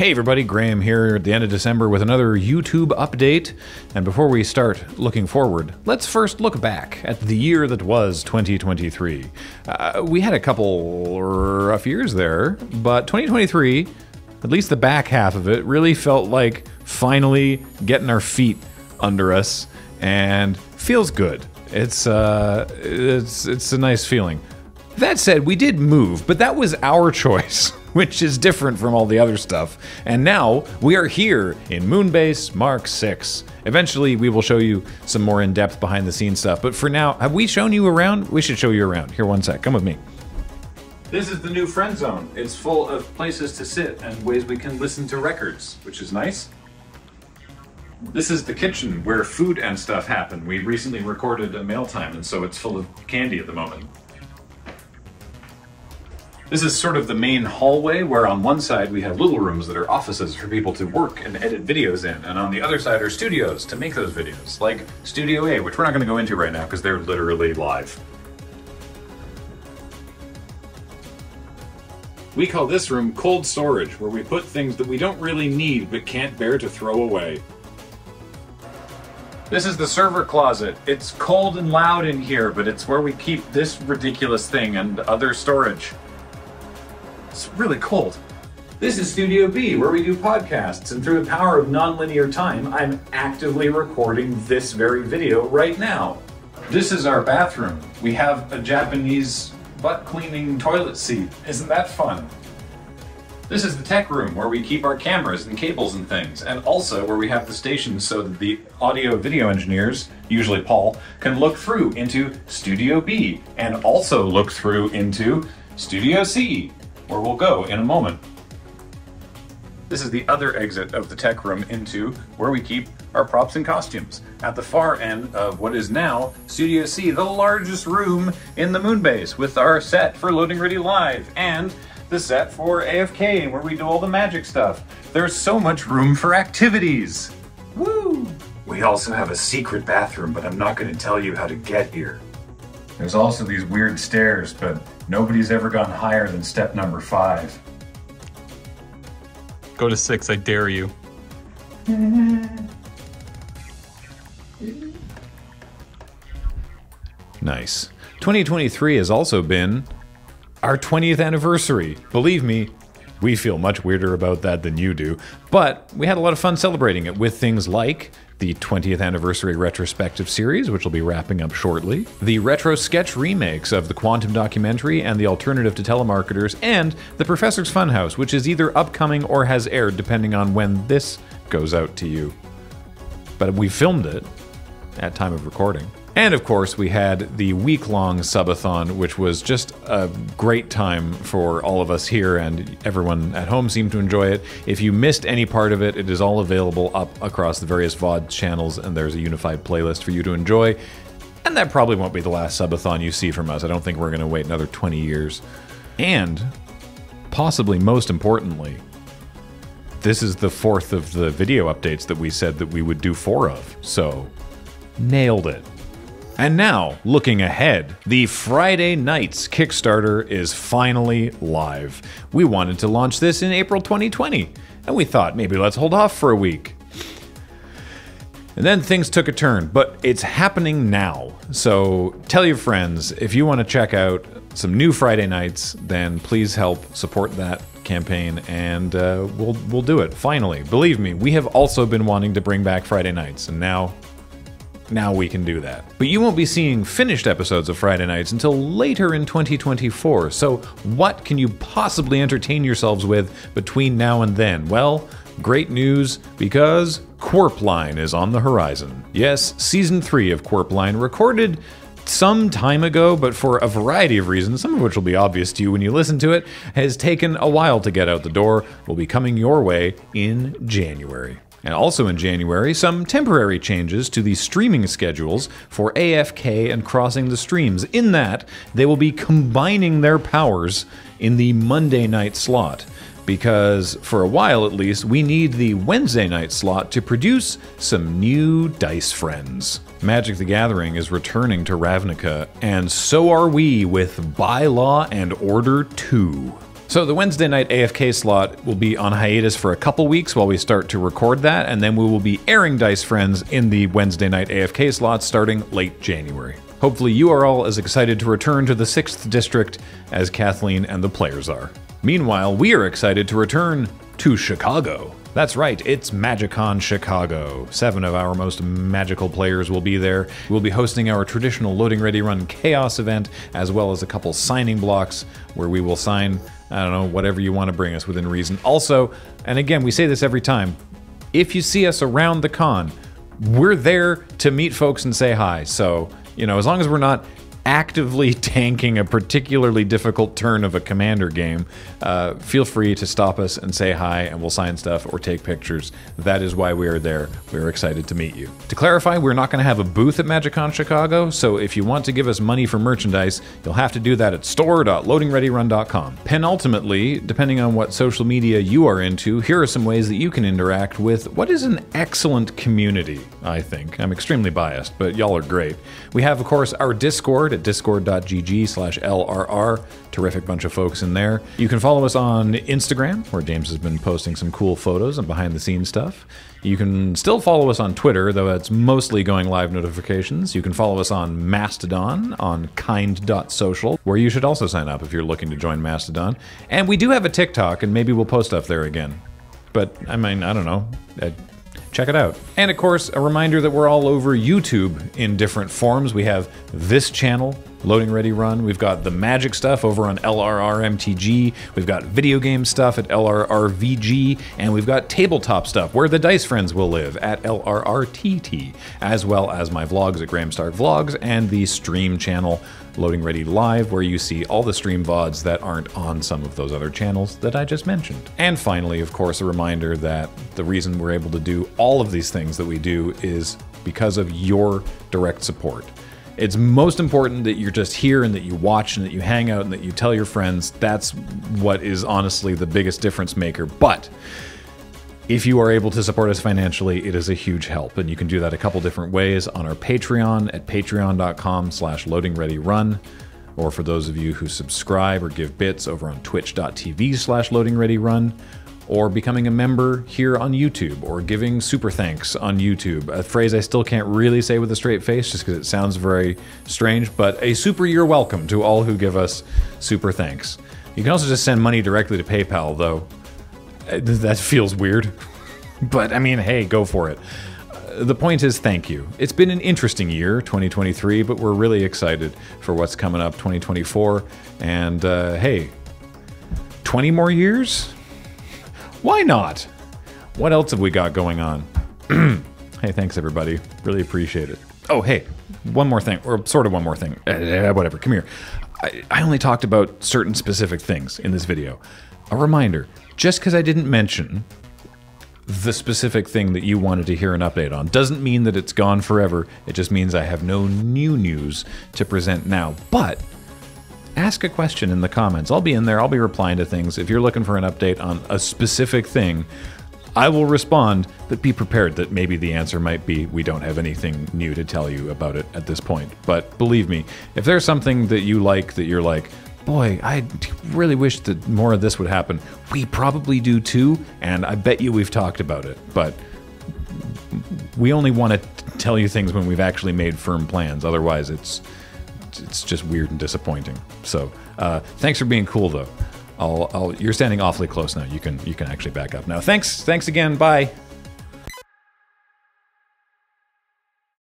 Hey everybody, Graham here at the end of December with another YouTube update. And before we start looking forward, let's first look back at the year that was 2023. Uh, we had a couple rough years there, but 2023, at least the back half of it, really felt like finally getting our feet under us and feels good. It's uh, it's it's a nice feeling. That said, we did move, but that was our choice, which is different from all the other stuff. And now we are here in Moonbase Mark 6. Eventually, we will show you some more in depth behind the scenes stuff. But for now, have we shown you around? We should show you around. Here, one sec. Come with me. This is the new friend zone. It's full of places to sit and ways we can listen to records, which is nice. This is the kitchen where food and stuff happen. We recently recorded a mail time, and so it's full of candy at the moment. This is sort of the main hallway where on one side we have little rooms that are offices for people to work and edit videos in, and on the other side are studios to make those videos, like Studio A, which we're not going to go into right now because they're literally live. We call this room cold storage, where we put things that we don't really need but can't bear to throw away. This is the server closet. It's cold and loud in here, but it's where we keep this ridiculous thing and other storage. It's really cold. This is Studio B, where we do podcasts, and through the power of nonlinear time, I'm actively recording this very video right now. This is our bathroom. We have a Japanese butt cleaning toilet seat. Isn't that fun? This is the tech room where we keep our cameras and cables and things, and also where we have the station so that the audio video engineers, usually Paul, can look through into Studio B and also look through into Studio C, where we'll go in a moment. This is the other exit of the tech room into where we keep our props and costumes. At the far end of what is now Studio C, the largest room in the Moonbase, with our set for Loading Ready Live and the set for AFK, where we do all the magic stuff. There's so much room for activities. Woo! We also have a secret bathroom, but I'm not going to tell you how to get here. There's also these weird stairs, but nobody's ever gone higher than step number five. Go to six, I dare you. Nice. 2023 has also been our 20th anniversary. Believe me, we feel much weirder about that than you do. But we had a lot of fun celebrating it with things like the 20th anniversary retrospective series, which will be wrapping up shortly, the retro sketch remakes of the Quantum documentary and the alternative to telemarketers, and the Professor's Funhouse, which is either upcoming or has aired depending on when this goes out to you. But we filmed it at time of recording. And of course, we had the week long subathon, which was just a great time for all of us here, and everyone at home seemed to enjoy it. If you missed any part of it, it is all available up across the various VOD channels, and there's a unified playlist for you to enjoy. And that probably won't be the last subathon you see from us. I don't think we're going to wait another 20 years. And, possibly most importantly, this is the fourth of the video updates that we said that we would do four of. So, nailed it. And now, looking ahead, the Friday Nights Kickstarter is finally live. We wanted to launch this in April 2020, and we thought maybe let's hold off for a week. And then things took a turn, but it's happening now. So tell your friends if you want to check out some new Friday nights, then please help support that campaign, and uh, we'll we'll do it finally. Believe me, we have also been wanting to bring back Friday nights, and now now we can do that. But you won't be seeing finished episodes of Friday Nights until later in 2024, so what can you possibly entertain yourselves with between now and then? Well, great news because Qwerpline is on the horizon. Yes, season 3 of Qwerpline recorded some time ago, but for a variety of reasons, some of which will be obvious to you when you listen to it, has taken a while to get out the door, will be coming your way in January. And also in January, some temporary changes to the streaming schedules for AFK and Crossing the Streams, in that they will be combining their powers in the Monday night slot. Because, for a while at least, we need the Wednesday night slot to produce some new dice friends. Magic the Gathering is returning to Ravnica, and so are we with Bylaw and Order 2. So the Wednesday night AFK slot will be on hiatus for a couple weeks while we start to record that, and then we will be airing Dice Friends in the Wednesday night AFK slot starting late January. Hopefully, you are all as excited to return to the 6th District as Kathleen and the players are. Meanwhile, we are excited to return to Chicago. That's right, it's MagicCon Chicago. Seven of our most magical players will be there. We'll be hosting our traditional Loading Ready Run Chaos event, as well as a couple signing blocks where we will sign, I don't know, whatever you want to bring us within reason. Also, and again, we say this every time, if you see us around the con, we're there to meet folks and say hi. So you know, as long as we're not actively tanking a particularly difficult turn of a commander game, uh, feel free to stop us and say hi, and we'll sign stuff or take pictures. That is why we are there. We are excited to meet you. To clarify, we're not going to have a booth at MagicCon Chicago, so if you want to give us money for merchandise, you'll have to do that at store.loadingreadyrun.com. Penultimately, depending on what social media you are into, here are some ways that you can interact with what is an excellent community, I think. I'm extremely biased, but y'all are great. We have, of course, our Discord at discord.gg slash LRR. Terrific bunch of folks in there. You can follow us on Instagram, where James has been posting some cool photos and behind the scenes stuff. You can still follow us on Twitter, though it's mostly going live notifications. You can follow us on Mastodon, on kind.social, where you should also sign up if you're looking to join Mastodon. And we do have a TikTok, and maybe we'll post stuff there again. But, I mean, I don't know. Uh, check it out. And of course, a reminder that we're all over YouTube in different forms. We have this channel, Loading Ready Run. We've got the magic stuff over on LRRMTG. We've got video game stuff at LRRVG. And we've got tabletop stuff where the Dice Friends will live at LRRTT, as well as my vlogs at Graham Stark Vlogs and the stream channel Loading Ready Live, where you see all the stream VODs that aren't on some of those other channels that I just mentioned. And finally, of course, a reminder that the reason we're able to do all of these things that we do is because of your direct support. It's most important that you're just here and that you watch and that you hang out and that you tell your friends. That's what is honestly the biggest difference maker. But if you are able to support us financially, it is a huge help, and you can do that a couple different ways on our Patreon at patreon.com slash loadingreadyrun, or for those of you who subscribe or give bits over on twitch.tv slash loadingreadyrun, or becoming a member here on YouTube, or giving super thanks on YouTube. A phrase I still can't really say with a straight face just because it sounds very strange, but a super you're welcome to all who give us super thanks. You can also just send money directly to PayPal, though. Uh, that feels weird. But I mean, hey, go for it. Uh, the point is, thank you. It's been an interesting year, 2023, but we're really excited for what's coming up 2024. And uh, hey, 20 more years? Why not? What else have we got going on? hey, thanks everybody. Really appreciate it. Oh, hey, one more thing, or sort of one more thing. Uh, whatever, come here. I, I only talked about certain specific things in this video. A reminder just because I didn't mention the specific thing that you wanted to hear an update on doesn't mean that it's gone forever. It just means I have no new news to present now. But ask a question in the comments. I'll be in there, I'll be replying to things. If you're looking for an update on a specific thing, I will respond, but be prepared that maybe the answer might be we don't have anything new to tell you about it at this point. But believe me, if there's something that you like that you're like, boy, I really wish that more of this would happen, we probably do too, and I bet you we've talked about it. But we only want to tell you things when we've actually made firm plans. Otherwise, it's it's just weird and disappointing. So uh, thanks for being cool, though. I'll, I'll, you're standing awfully close now. You can you can actually back up now. Thanks thanks again. Bye.